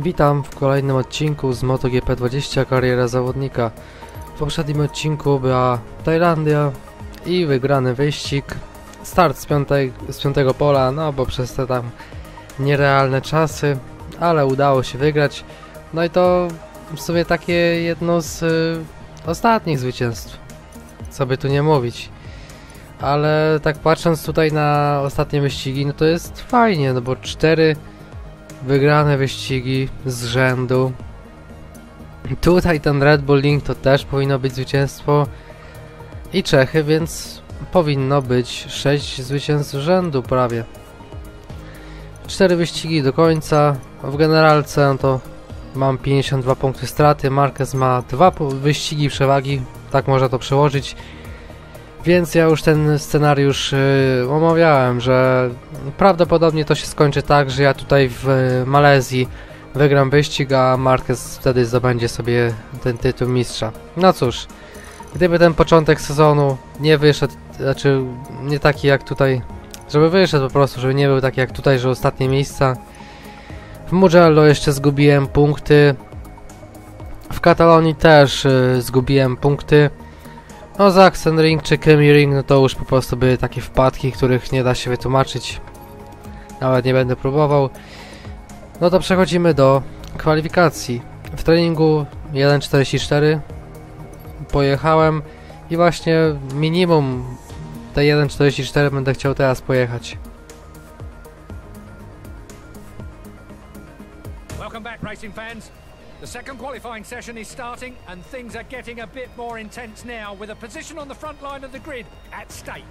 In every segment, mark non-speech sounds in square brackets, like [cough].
Witam w kolejnym odcinku z MotoGP 20 Kariera Zawodnika. W poprzednim odcinku była Tajlandia i wygrany wyścig. Start z, piątej, z piątego pola, no bo przez te tam nierealne czasy, ale udało się wygrać. No i to w sumie takie jedno z y, ostatnich zwycięstw. Co by tu nie mówić. Ale tak patrząc tutaj na ostatnie wyścigi, no to jest fajnie, no bo cztery wygrane wyścigi z rzędu. Tutaj ten Red Bull Link to też powinno być zwycięstwo i Czechy, więc powinno być 6 zwycięstw z rzędu prawie. Cztery wyścigi do końca. W generalce no to mam 52 punkty straty. Marquez ma dwa po- wyścigi przewagi, tak można to przełożyć. Więc ja już ten scenariusz yy, omawiałem, że prawdopodobnie to się skończy tak, że ja tutaj w y, Malezji wygram wyścig, a Marquez wtedy zdobędzie sobie ten tytuł mistrza. No cóż, gdyby ten początek sezonu nie wyszedł, znaczy nie taki jak tutaj, żeby wyszedł po prostu, żeby nie był taki jak tutaj, że ostatnie miejsca. W Mugello jeszcze zgubiłem punkty. W Katalonii też y, zgubiłem punkty. No Sachsenring czy Ring, no to już po prostu były takie wpadki, których nie da się wytłumaczyć. Nawet nie będę próbował. No to przechodzimy do kwalifikacji. W treningu 1.44 pojechałem i właśnie minimum te 1.44 będę chciał teraz pojechać. Welcome back, racing fans. The second qualifying session is starting, and things are getting a bit more intense now, with a position on the front line of the grid at stake.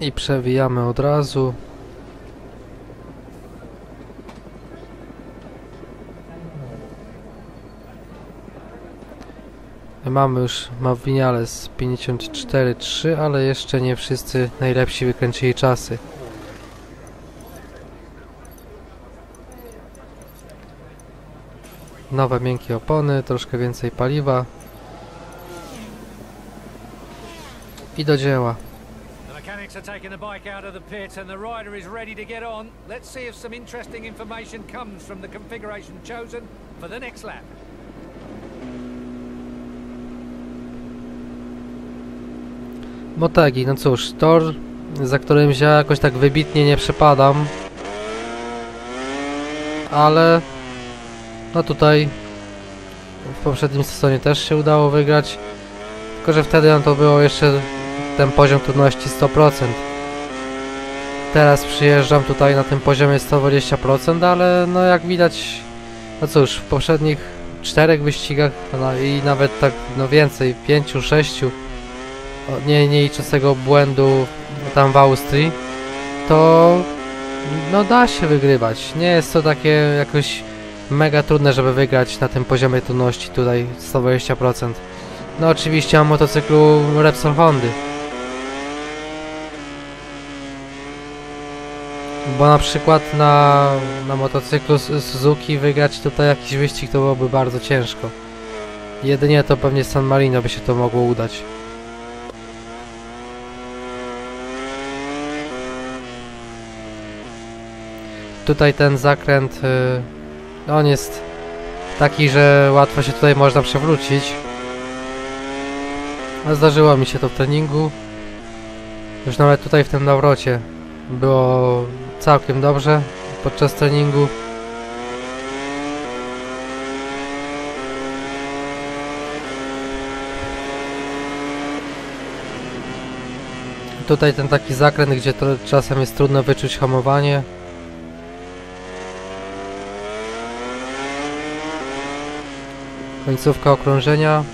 I przewijamy od razu. Mamy już ma Vinales 54.3, ale jeszcze nie wszyscy najlepsi wykręcili czasy. Nowe miękkie opony, troszkę więcej paliwa. I do dzieła. The mechanics are taking the bike out of the pit, and the rider is ready to get on. Let's see if some interesting information comes from the configuration chosen for the next lap. Motegi, no cóż, tor, za którym się jakoś tak wybitnie nie przepadam. Ale no tutaj w poprzednim sezonie też się udało wygrać. Tylko, że wtedy no to było jeszcze ten poziom trudności 100%. Teraz przyjeżdżam tutaj na tym poziomie 120%, ale no jak widać, no cóż, w poprzednich czterech wyścigach no i nawet tak no więcej, pięciu, sześciu nie, nie licząc tego błędu tam w Austrii, to no da się wygrywać. Nie jest to takie jakoś mega trudne, żeby wygrać na tym poziomie trudności tutaj 120%. No oczywiście mam motocyklu Repsol Hondy. Bo na przykład na, na motocyklu Su- Suzuki wygrać tutaj jakiś wyścig to byłoby bardzo ciężko. Jedynie to pewnie San Marino by się to mogło udać. Tutaj ten zakręt, y, on jest taki, że łatwo się tutaj można przewrócić. A zdarzyło mi się to w treningu. Już nawet tutaj w tym nawrocie było całkiem dobrze podczas treningu. Tutaj ten taki zakręt, gdzie to czasem jest trudno wyczuć hamowanie. Końcówka okrążenia.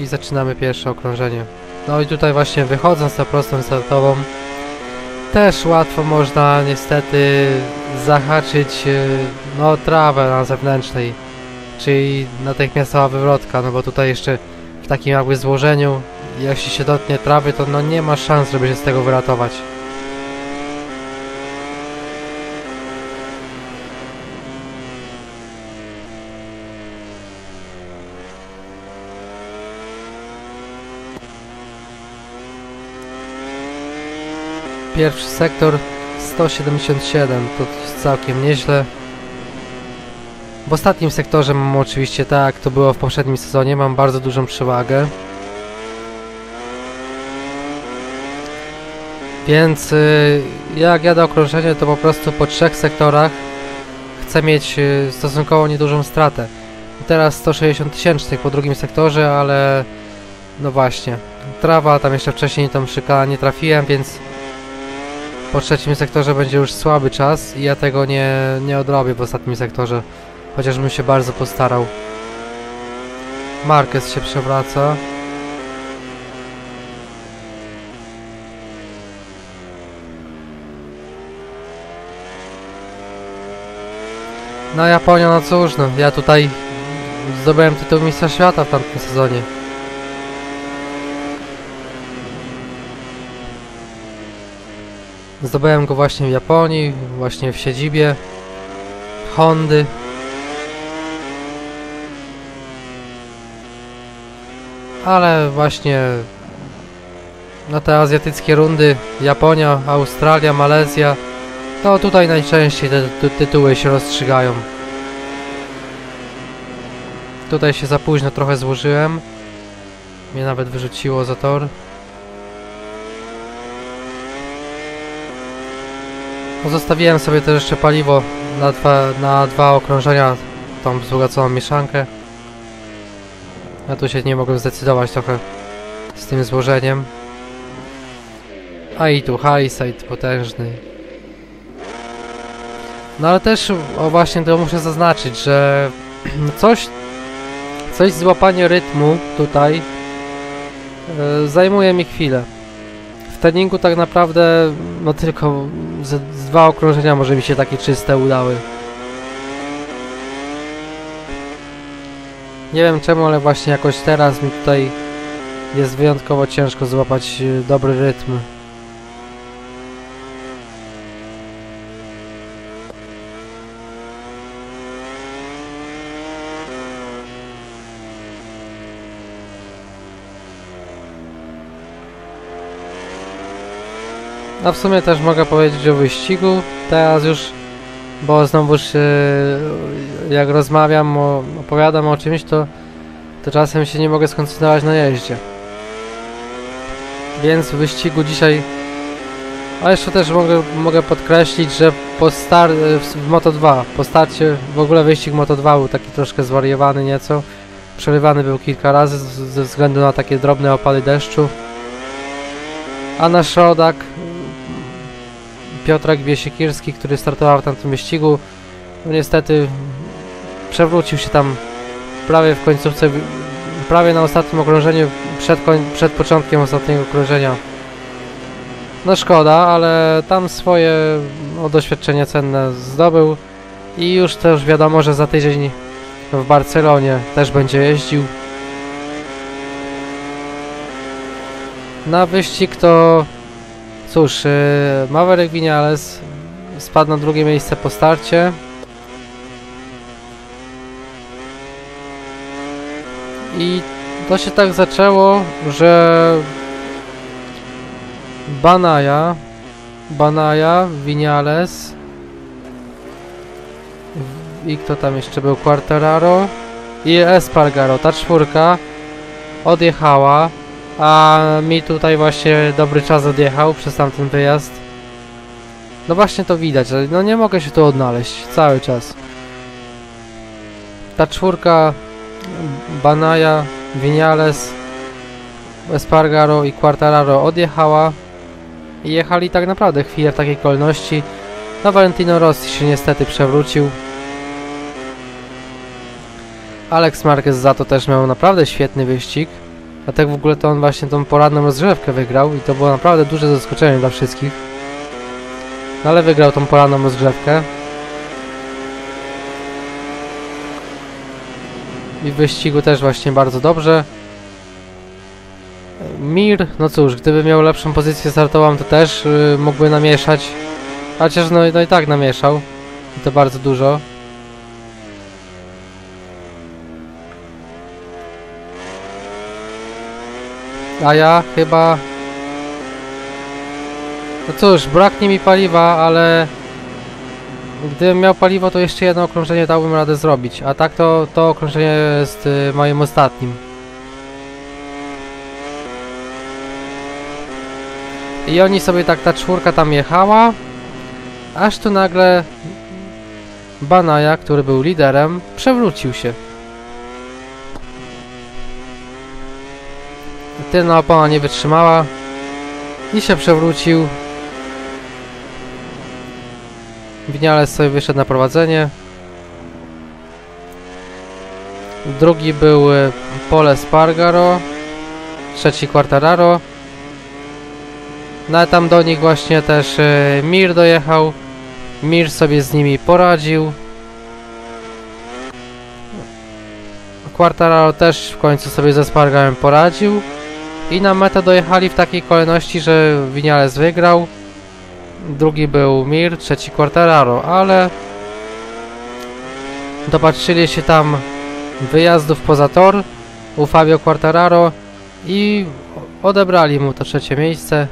I zaczynamy pierwsze okrążenie. No i tutaj właśnie wychodząc na prostą startową też łatwo można niestety zahaczyć e, no trawę na zewnętrznej. Czyli natychmiastowa wywrotka, no bo tutaj jeszcze w takim jakby złożeniu jeśli się dotknie trawy to no nie ma szans żeby się z tego wyratować. Pierwszy sektor 177, to całkiem nieźle. W ostatnim sektorze mam oczywiście, tak to było w poprzednim sezonie, mam bardzo dużą przewagę. Więc y, jak jadę okrążenie, to po prostu po trzech sektorach chcę mieć y, stosunkowo niedużą stratę. Teraz 160 tysięcznych po drugim sektorze, ale no właśnie, trawa, tam jeszcze wcześniej tą szykala nie trafiłem, więc po trzecim sektorze będzie już słaby czas i ja tego nie, nie odrobię w ostatnim sektorze, chociażbym się bardzo postarał. Marquez się przewraca. No Japonia, no cóż, no ja tutaj zdobyłem tytuł mistrza świata w tamtym sezonie. Zdobyłem go właśnie w Japonii, właśnie w siedzibie Hondy. Ale właśnie na te azjatyckie rundy Japonia, Australia, Malezja no tutaj najczęściej te ty tytuły się rozstrzygają. Tutaj się za późno trochę złożyłem. Mnie nawet wyrzuciło za tor. No, zostawiłem sobie też jeszcze paliwo na dwa, na dwa okrążenia, tą wzbogaconą mieszankę. Ja tu się nie mogłem zdecydować trochę z tym złożeniem. A i tu highside potężny. No ale też, o właśnie to muszę zaznaczyć, że [clears throat] coś, coś złapanie rytmu tutaj e, zajmuje mi chwilę. Treningu tak naprawdę no tylko z, z dwa okrążenia może mi się takie czyste udały. Nie wiem czemu, ale właśnie jakoś teraz mi tutaj jest wyjątkowo ciężko złapać e, dobry rytm. A w sumie też mogę powiedzieć o wyścigu. Teraz już, bo znowuż jak rozmawiam, opowiadam o czymś, to, to czasem się nie mogę skoncentrować na jeździe. Więc w wyścigu dzisiaj... A jeszcze też mogę, mogę podkreślić, że po star w Moto2, po starcie w ogóle wyścig Moto2 był taki troszkę zwariowany nieco. Przerywany był kilka razy ze względu na takie drobne opady deszczu. A na środak Piotrek Biesiekierski, który startował w tamtym wyścigu, no niestety przewrócił się tam prawie w końcówce, prawie na ostatnim okrążeniu, przed, przed początkiem ostatniego okrążenia. No szkoda, ale tam swoje no, doświadczenie cenne zdobył i już też wiadomo, że za tydzień w Barcelonie też będzie jeździł. Na wyścig to Cóż, yy, Maverick Vinales spadł na drugie miejsce po starcie. I to się tak zaczęło, że Banaja, Banaja, Vinales i kto tam jeszcze był? Quartararo i Espargaro. Ta czwórka odjechała a mi tutaj właśnie dobry czas odjechał przez tamten wyjazd. No właśnie to widać, że no nie mogę się tu odnaleźć cały czas. Ta czwórka Banaja, Vinales, Espargaro i Quartararo odjechała i jechali tak naprawdę chwilę w takiej kolejności. No Valentino Rossi się niestety przewrócił. Alex Marquez za to też miał naprawdę świetny wyścig. A tak w ogóle to on właśnie tą poradną rozgrzewkę wygrał i to było naprawdę duże zaskoczenie dla wszystkich. No ale wygrał tą poradną rozgrzewkę. I w wyścigu też właśnie bardzo dobrze. Mir, no cóż, gdyby miał lepszą pozycję startową, to też yy, mógłby namieszać. Chociaż no, no i tak namieszał. I to bardzo dużo. A ja chyba... No cóż, braknie mi paliwa, ale gdybym miał paliwo, to jeszcze jedno okrążenie dałbym radę zrobić. A tak to to okrążenie jest y, moim ostatnim. I oni sobie tak, ta czwórka tam jechała, aż tu nagle Banaja, który był liderem, przewrócił się. Tylna opona nie wytrzymała i się przewrócił. Winiales sobie wyszedł na prowadzenie. Drugi był y, Pole Spargaro. Trzeci Quartararo. No tam do nich właśnie też y, Mir dojechał. Mir sobie z nimi poradził. Quartararo też w końcu sobie ze Spargarem poradził. I na metę dojechali w takiej kolejności, że Winiales wygrał. Drugi był Mir, trzeci Quartararo, ale dopatrzyli się tam wyjazdów poza tor u Fabio Quartararo i odebrali mu to trzecie miejsce.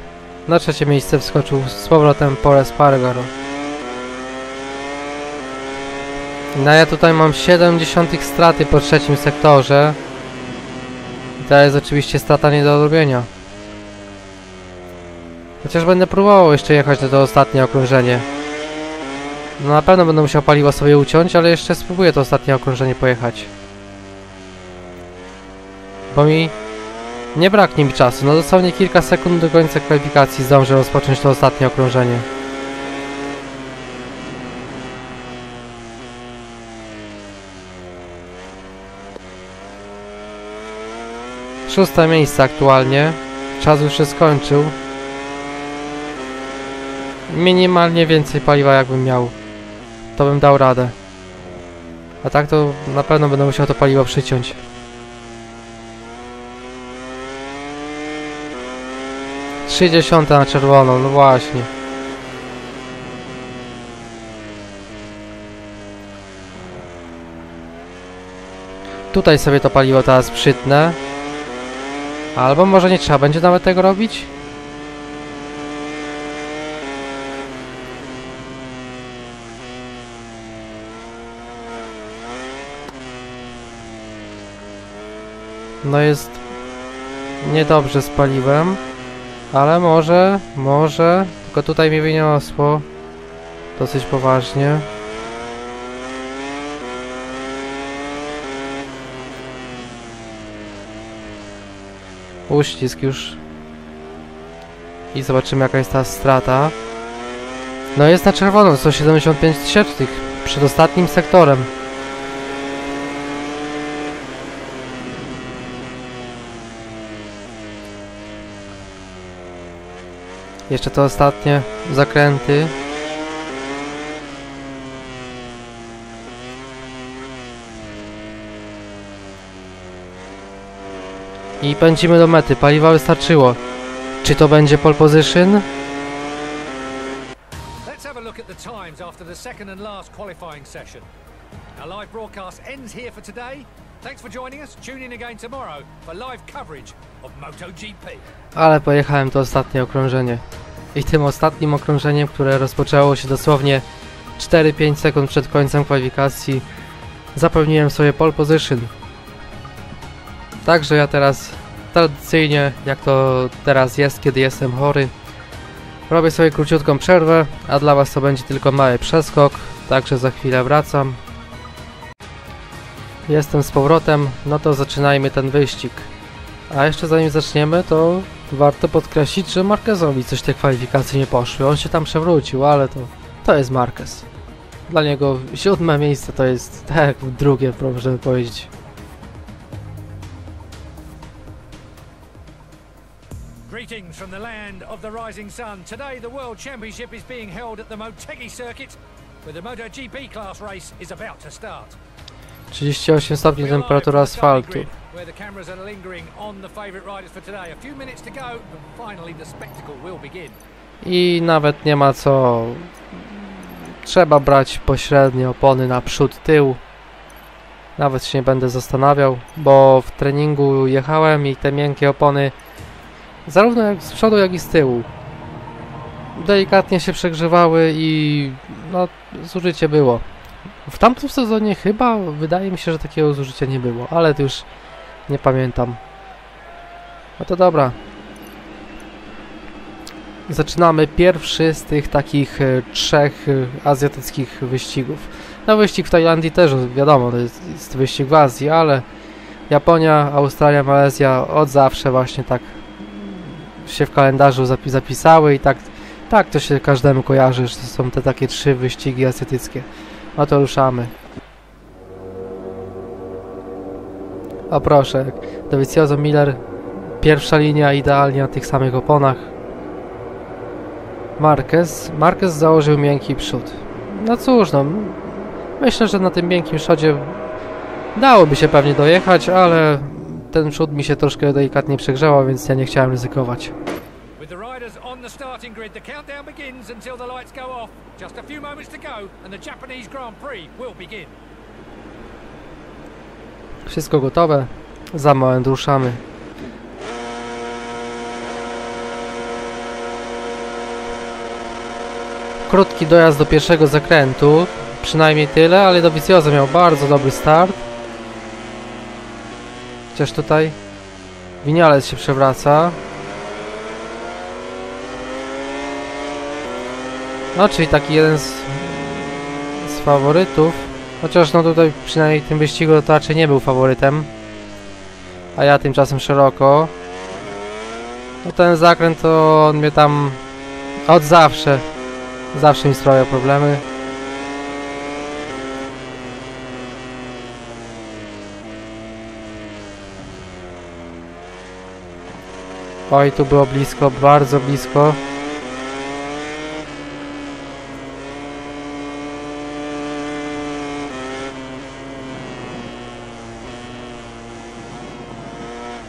Na trzecie miejsce wskoczył z powrotem Pole Spargaro. No ja tutaj mam 70 straty po trzecim sektorze. To jest oczywiście strata nie do odrobienia. Chociaż będę próbował jeszcze jechać na to ostatnie okrążenie. No na pewno będę musiał paliwo sobie uciąć, ale jeszcze spróbuję to ostatnie okrążenie pojechać. Bo mi nie braknie mi czasu. No dosłownie kilka sekund do końca kwalifikacji zdążę rozpocząć to ostatnie okrążenie. Szóste miejsce aktualnie. Czas już się skończył. Minimalnie więcej paliwa jakbym miał. To bym dał radę. A tak to na pewno będę musiał to paliwo przyciąć. Trzydziesiąte na czerwoną, no właśnie. Tutaj sobie to paliwo teraz przytnę. Albo może nie trzeba będzie nawet tego robić? No jest niedobrze z paliwem, ale może, może, tylko tutaj mnie wyniosło dosyć poważnie. Uścisk już. I zobaczymy jaka jest ta strata. No jest na czerwono, 175 tysięcznych przed ostatnim sektorem. Jeszcze te ostatnie zakręty. I pędzimy do mety. Paliwa wystarczyło. Czy to będzie pole position? Let's have a look at the times after the second and last qualifying session. Our live broadcast ends here for today. Thanks for joining us. Tune in again tomorrow for live coverage of MotoGP. Ale pojechałem to ostatnie okrążenie. I tym ostatnim okrążeniem, które rozpoczęło się dosłownie 4-5 sekund przed końcem kwalifikacji, zapewniłem sobie pole position. Także ja teraz tradycyjnie, jak to teraz jest, kiedy jestem chory, robię sobie króciutką przerwę, a dla Was to będzie tylko mały przeskok, także za chwilę wracam. Jestem z powrotem, no to zaczynajmy ten wyścig. A jeszcze zanim zaczniemy, to warto podkreślić, że Marquezowi coś te kwalifikacje nie poszły. On się tam przewrócił, ale to, to jest Marquez. Dla niego siódme miejsce to jest [laughs] tak drugie, proszę powiedzieć. Greetings from the land of the rising sun. Today, the World Championship is being held at the Motegi circuit, where the MotoGP class race is about to start. 38 stopni temperatura asfaltu. Where the cameras are lingering on the favourite riders for today. A few minutes to go, and finally the spectacle will begin. I nawet nie ma co... Trzeba brać pośrednie opony na przód, tył. Nawet się nie będę zastanawiał, bo w treningu jechałem i te miękkie opony zarówno jak z przodu, jak i z tyłu delikatnie się przegrzewały i no, zużycie było. W tamtym sezonie chyba, wydaje mi się, że takiego zużycia nie było, ale to już nie pamiętam. No to dobra. Zaczynamy pierwszy z tych takich e, trzech e, azjatyckich wyścigów. No wyścig w Tajlandii też, wiadomo, to jest, jest wyścig w Azji, ale Japonia, Australia, Malezja od zawsze właśnie tak się w kalendarzu zapi zapisały i tak, tak to się każdemu kojarzy, że to są te takie trzy wyścigi azjatyckie. No to ruszamy. O proszę, Dovizioso Miller, pierwsza linia idealnie na tych samych oponach. Marquez, Marquez założył miękki przód. No cóż, no, myślę, że na tym miękkim przodzie dałoby się pewnie dojechać, ale ten przód mi się troszkę delikatnie przegrzewał, więc ja nie chciałem ryzykować. With the riders on the starting grid, the countdown begins until the lights go off. Just a few moments to go, and the Japanese Grand Prix will begin. Wszystko gotowe. Za moment ruszamy. Krótki dojazd do pierwszego zakrętu. Przynajmniej tyle, ale Dovizioso miał bardzo dobry start. Chociaż tutaj Winiales się przewraca. No, czyli taki jeden z, z faworytów. Chociaż no tutaj przynajmniej w tym wyścigu to raczej nie był faworytem. A ja tymczasem szeroko. No ten zakręt to on mnie tam od zawsze. Zawsze mi sprawiał problemy. Oj, tu było blisko, bardzo blisko.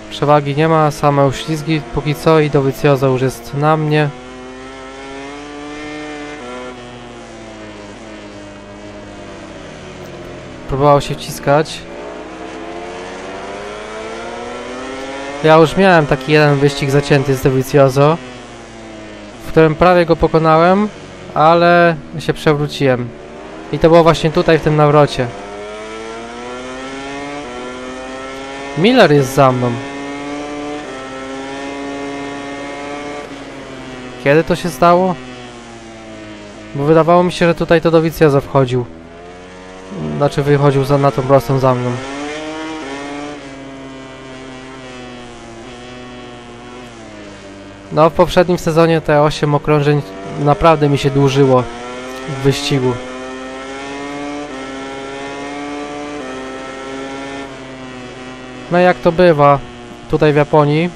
Przewagi nie ma, same uślizgi póki co i Dovizioso już jest na mnie. Próbował się wciskać. Ja już miałem taki jeden wyścig zacięty z Dovizioso, w którym prawie go pokonałem, ale się przewróciłem. I to było właśnie tutaj w tym nawrocie. Miller jest za mną. Kiedy to się stało? Bo wydawało mi się, że tutaj to Dovizioso wchodził. Znaczy wychodził za, na tą prostą za mną. No w poprzednim sezonie te 8 okrążeń naprawdę mi się dłużyło w wyścigu. No jak to bywa tutaj w Japonii.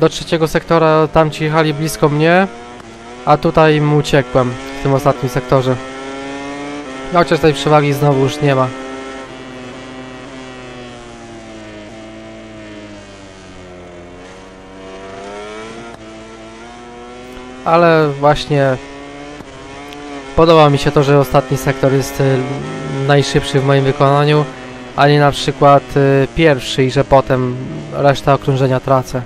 Do trzeciego sektora tamci jechali blisko mnie, a tutaj mu uciekłem w tym ostatnim sektorze. No, Chociaż tej przewagi znowu już nie ma. Ale właśnie podoba mi się to, że ostatni sektor jest y, najszybszy w moim wykonaniu, a nie na przykład y, pierwszy i że potem reszta okrążenia tracę.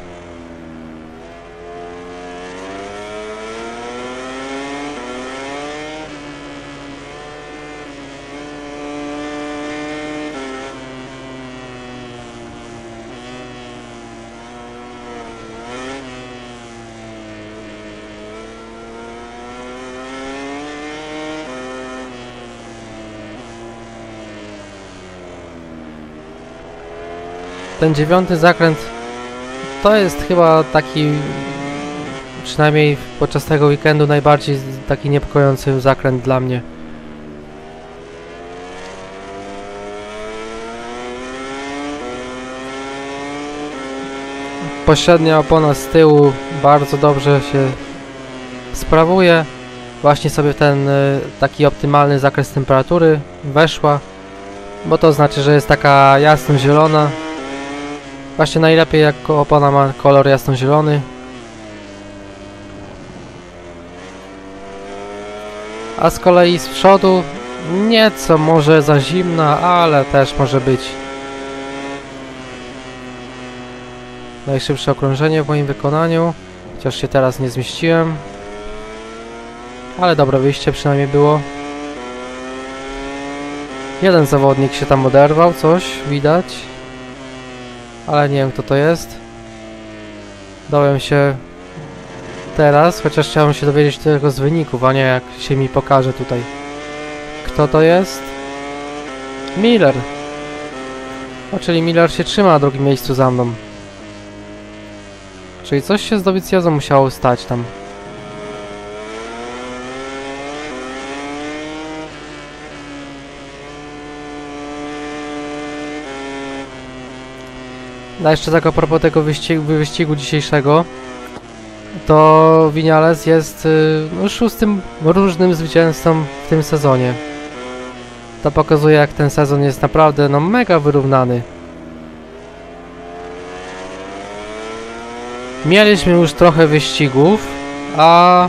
Ten dziewiąty zakręt to jest chyba taki, przynajmniej podczas tego weekendu, najbardziej taki niepokojący zakręt dla mnie. Pośrednia opona z tyłu bardzo dobrze się sprawuje. Właśnie sobie ten y, taki optymalny zakres temperatury weszła, bo to znaczy, że jest taka jasno-zielona, Właśnie najlepiej jak opona ma kolor jasno-zielony. A z kolei z przodu nieco może za zimna, ale też może być. Najszybsze okrążenie w moim wykonaniu, chociaż się teraz nie zmieściłem. Ale dobre wyjście przynajmniej było. Jeden zawodnik się tam oderwał, coś widać. Ale nie wiem kto to jest. Dałem się teraz, chociaż chciałem się dowiedzieć tylko z wyników, a nie jak się mi pokaże tutaj. Kto to jest? Miller. O, czyli Miller się trzyma na drugim miejscu za mną. Czyli coś się z Dovizjozą musiało stać tam. A jeszcze tak a propos tego wyścigu, wyścigu dzisiejszego, to Vinales jest y, no, szóstym różnym zwycięzcą w tym sezonie. To pokazuje jak ten sezon jest naprawdę no mega wyrównany. Mieliśmy już trochę wyścigów, a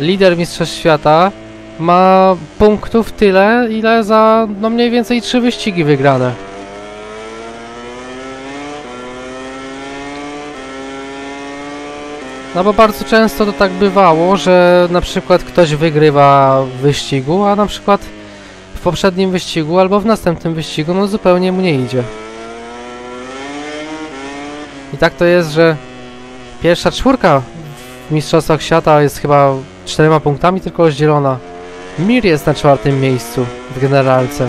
lider Mistrzostw Świata ma punktów tyle, ile za no mniej więcej trzy wyścigi wygrane. No bo bardzo często to tak bywało, że na przykład ktoś wygrywa w wyścigu, a na przykład w poprzednim wyścigu albo w następnym wyścigu no zupełnie mu nie idzie. I tak to jest, że pierwsza czwórka w Mistrzostwach Świata jest chyba czterema punktami tylko rozdzielona. Mir jest na czwartym miejscu w generalce.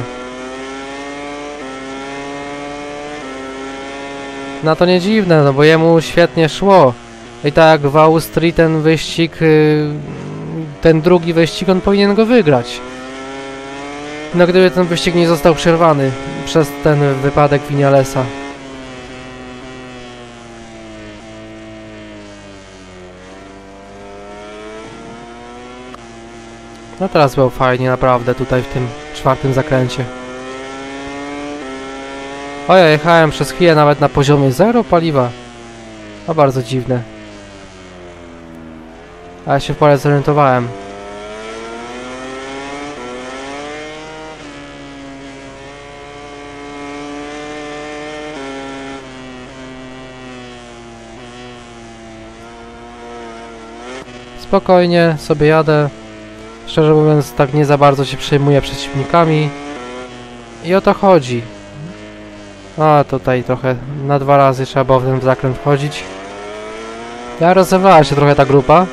No to nie dziwne, no bo jemu świetnie szło. I tak w Austrii ten wyścig, y, ten drugi wyścig, on powinien go wygrać. No gdyby ten wyścig nie został przerwany przez ten wypadek Vinalesa. No teraz było fajnie naprawdę tutaj w tym czwartym zakręcie. O ja jechałem przez chwilę nawet na poziomie zero paliwa. To bardzo dziwne. A ja się w pole zorientowałem. Spokojnie sobie jadę. Szczerze mówiąc, tak nie za bardzo się przejmuję przeciwnikami. I o to chodzi. A tutaj trochę na dwa razy trzeba było w ten zakręt wchodzić. Ja rozerwała się trochę ta grupa.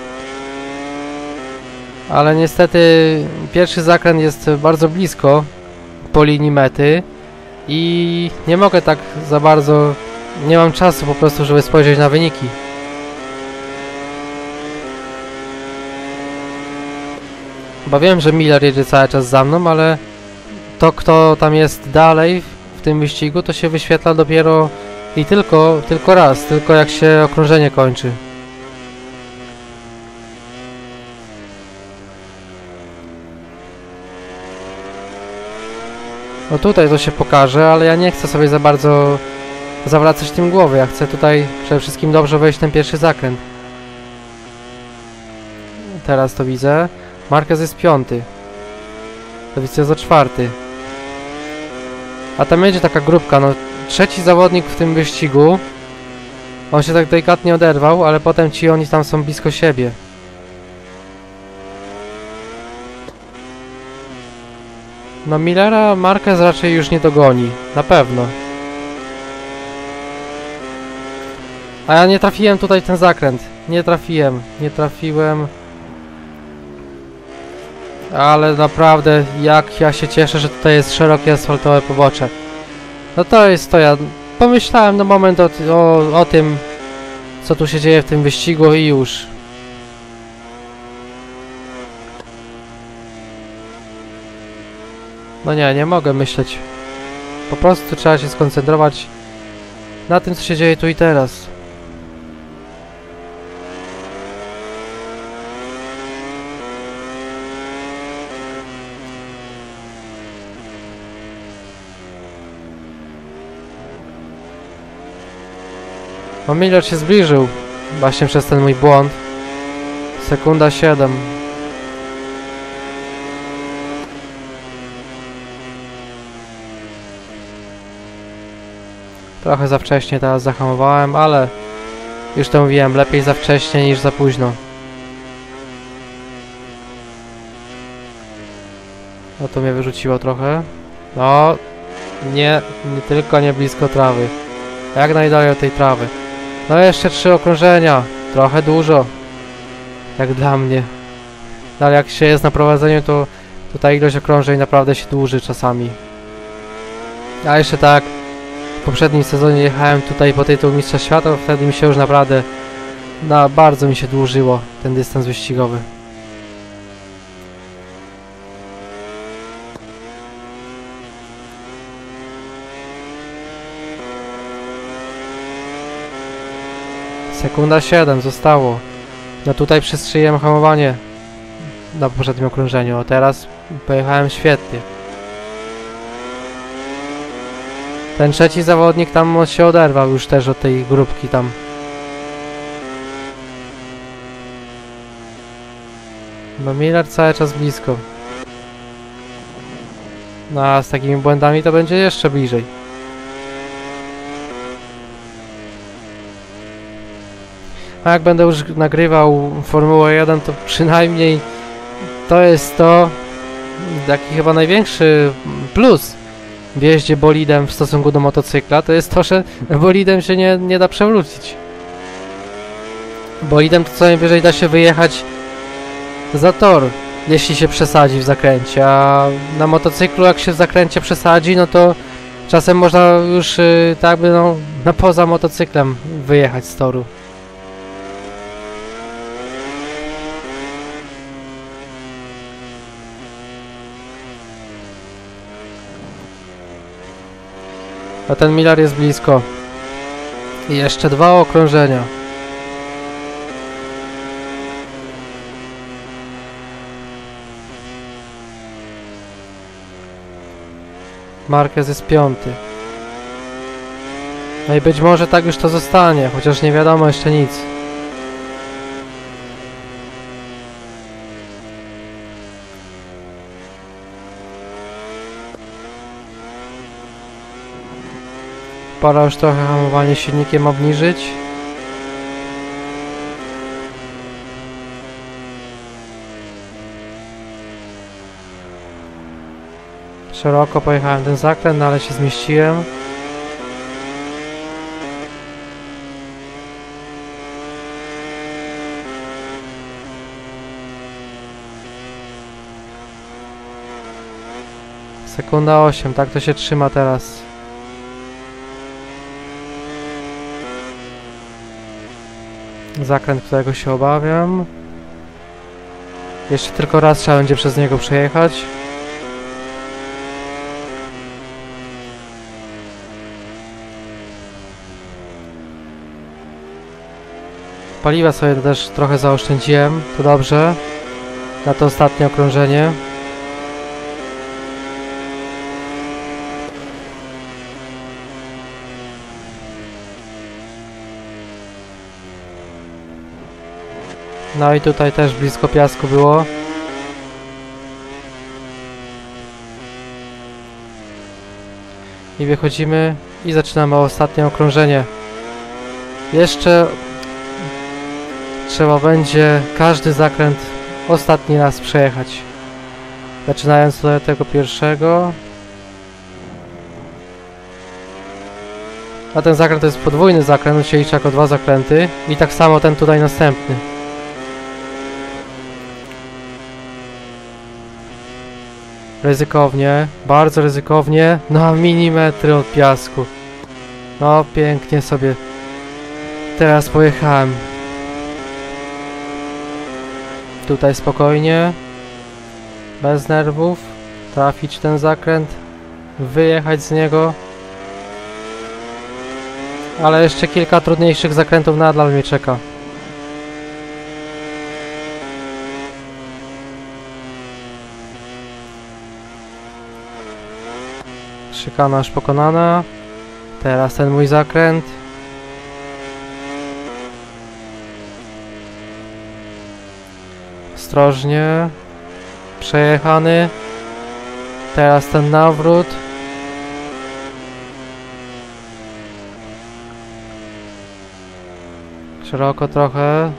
Ale niestety pierwszy zakręt jest bardzo blisko po linii mety i nie mogę tak za bardzo, nie mam czasu po prostu, żeby spojrzeć na wyniki. Bo wiem, że Miller jedzie cały czas za mną, ale to kto tam jest dalej w tym wyścigu, to się wyświetla dopiero i tylko, tylko raz, tylko jak się okrążenie kończy. No tutaj to się pokaże, ale ja nie chcę sobie za bardzo zawracać tym głowy. Ja chcę tutaj przede wszystkim dobrze wejść ten pierwszy zakręt. Teraz to widzę. Marquez jest piąty. To widzę za czwarty. A tam będzie taka grupka, no trzeci zawodnik w tym wyścigu. On się tak delikatnie oderwał, ale potem ci oni tam są blisko siebie. No Millera Marquez raczej już nie dogoni, na pewno. A ja nie trafiłem tutaj ten zakręt. Nie trafiłem, nie trafiłem. Ale naprawdę, jak ja się cieszę, że tutaj jest szerokie asfaltowe pobocze. No to jest to, ja pomyślałem na moment o, o, o tym, co tu się dzieje w tym wyścigu i już. No nie, nie mogę myśleć. Po prostu trzeba się skoncentrować na tym, co się dzieje tu i teraz. No Miller się zbliżył właśnie przez ten mój błąd. Sekunda 7. Trochę za wcześnie teraz zahamowałem, ale już to mówiłem, lepiej za wcześnie niż za późno. No to mnie wyrzuciło trochę. No, nie, nie tylko nie blisko trawy. Jak najdalej od tej trawy. No jeszcze trzy okrążenia. Trochę dużo. Jak dla mnie. No, ale jak się jest na prowadzeniu, to, to ta ilość okrążeń naprawdę się dłuży czasami. A jeszcze tak, w poprzednim sezonie jechałem tutaj po tytuł Mistrza Świata, wtedy mi się już naprawdę na bardzo mi się dłużyło ten dystans wyścigowy. Sekunda 7 zostało. No tutaj przestrzeliłem hamowanie na poprzednim okrążeniu, a teraz pojechałem świetnie. Ten trzeci zawodnik tam się oderwał już też od tej grupki tam. No Miller cały czas blisko. No a z takimi błędami to będzie jeszcze bliżej. A jak będę już nagrywał Formułę 1, to przynajmniej to jest to taki chyba największy plus w jeździe bolidem w stosunku do motocykla, to jest to, że bolidem się nie, nie da przewrócić. Bolidem to co najwyżej da się wyjechać za tor, jeśli się przesadzi w zakręcie, a na motocyklu jak się w zakręcie przesadzi, no to czasem można już y, tak by no, na poza motocyklem wyjechać z toru. A ten Miller jest blisko. I jeszcze dwa okrążenia. Marquez jest piąty. No i być może tak już to zostanie, chociaż nie wiadomo jeszcze nic. Pora już trochę hamowanie silnikiem obniżyć. Szeroko pojechałem ten zakręt, no ale się zmieściłem. Sekunda 8, tak to się trzyma teraz. Zakręt, którego się obawiam. Jeszcze tylko raz trzeba będzie przez niego przejechać. Paliwa sobie też trochę zaoszczędziłem, to dobrze. Na to ostatnie okrążenie. No i tutaj też blisko piasku było. I wychodzimy i zaczynamy ostatnie okrążenie. Jeszcze trzeba będzie każdy zakręt ostatni raz przejechać. Zaczynając od tego pierwszego. A ten zakręt to jest podwójny zakręt, on się liczy jako dwa zakręty. I tak samo ten tutaj następny. Ryzykownie, bardzo ryzykownie, na milimetry od piasku. No, pięknie sobie. Teraz pojechałem. Tutaj spokojnie. Bez nerwów. Trafić ten zakręt. Wyjechać z niego. Ale jeszcze kilka trudniejszych zakrętów nadal mnie czeka. Szykana już pokonana. Teraz ten mój zakręt. Ostrożnie. Przejechany. Teraz ten nawrót. Szeroko trochę.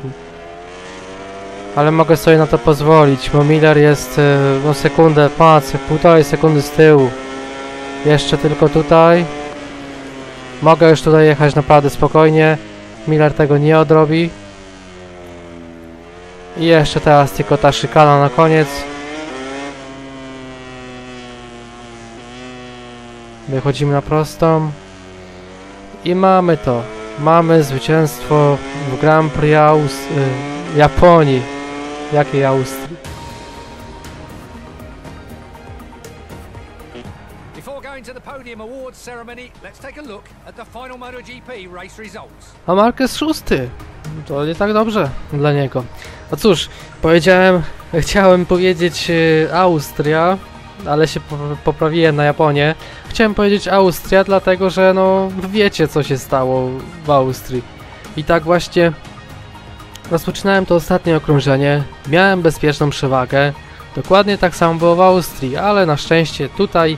Ale mogę sobie na to pozwolić, bo Miller jest y, no sekundę, patrz, półtorej sekundy z tyłu. Jeszcze tylko tutaj. Mogę już tutaj jechać naprawdę spokojnie. Miller tego nie odrobi. I jeszcze teraz tylko ta szykana na koniec. Wychodzimy na prostą. I mamy to. Mamy zwycięstwo w Grand Prix y, Japonii. Jakiej Austrii? Awards ceremony, let's take a look at the final MotoGP race results. A Marquez szósty. To nie tak dobrze dla niego. No cóż, powiedziałem, [laughs] chciałem powiedzieć y, Austria, ale się po- poprawiłem na Japonię. Chciałem powiedzieć Austria, dlatego że no wiecie co się stało w Austrii. I tak właśnie rozpoczynałem to ostatnie okrążenie, miałem bezpieczną przewagę. Dokładnie tak samo było w Austrii, ale na szczęście tutaj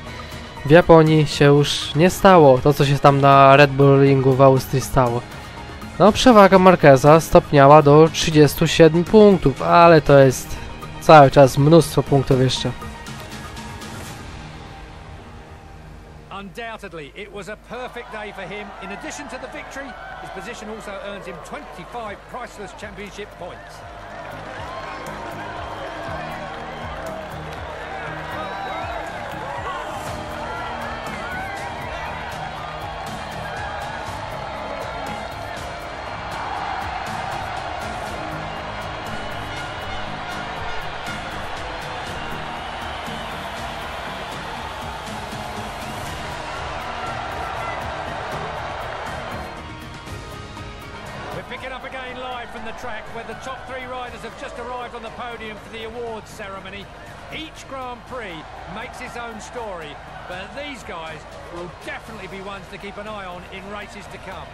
w Japonii się już nie stało to co się tam na Red Bull Ringu w Austrii stało. No, przewaga Marqueza stopniała do 37 punktów, ale to jest cały czas mnóstwo punktów jeszcze. Undoubtedly, it was a perfect day for him. In addition to the victory, his position also earns him 25 priceless championship points. Track where the top three riders have just arrived on the podium for the awards ceremony. Each Grand Prix makes its own story, but these guys will definitely be ones to keep an eye on in races to come.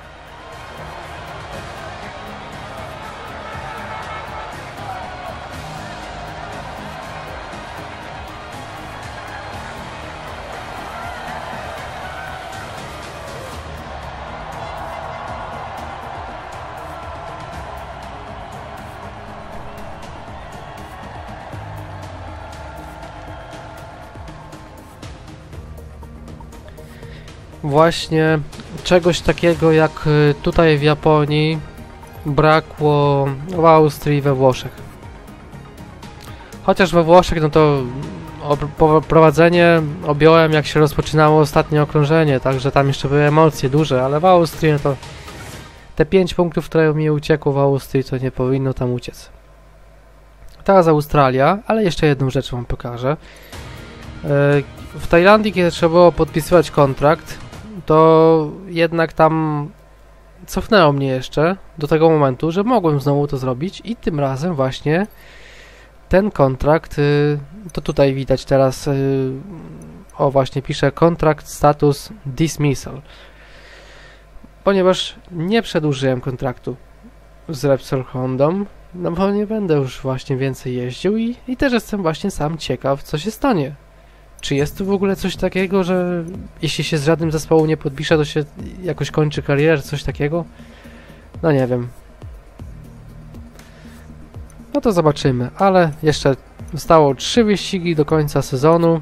Właśnie czegoś takiego jak y, tutaj w Japonii brakło w Austrii i we Włoszech. Chociaż we Włoszech, no to prowadzenie objąłem jak się rozpoczynało ostatnie okrążenie, także tam jeszcze były emocje duże, ale w Austrii no to te 5 punktów, które mi uciekło w Austrii, to nie powinno tam uciec. Teraz Australia, ale jeszcze jedną rzecz wam pokażę. E, W Tajlandii, kiedy trzeba było podpisywać kontrakt, to jednak tam cofnęło mnie jeszcze do tego momentu, że mogłem znowu to zrobić i tym razem właśnie ten kontrakt, y, to tutaj widać teraz, y, o właśnie pisze kontrakt status dismissal, ponieważ nie przedłużyłem kontraktu z Repsol Hondą, no bo nie będę już właśnie więcej jeździł i, i też jestem właśnie sam ciekaw, co się stanie. Czy jest tu w ogóle coś takiego, że jeśli się z żadnym zespołu nie podpisze, to się jakoś kończy karierę, coś takiego? No nie wiem. No to zobaczymy, ale jeszcze zostało trzy wyścigi do końca sezonu.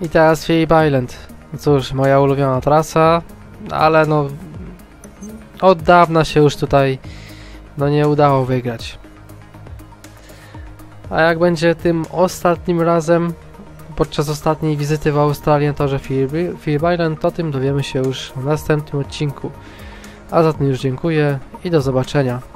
I teraz Phillip Island. No cóż, moja ulubiona trasa, ale no od dawna się już tutaj no nie udało wygrać. A jak będzie tym ostatnim razem, podczas ostatniej wizyty w Australii Phillip Phillip Island, to tym dowiemy się już w następnym odcinku. A za ten już dziękuję i do zobaczenia.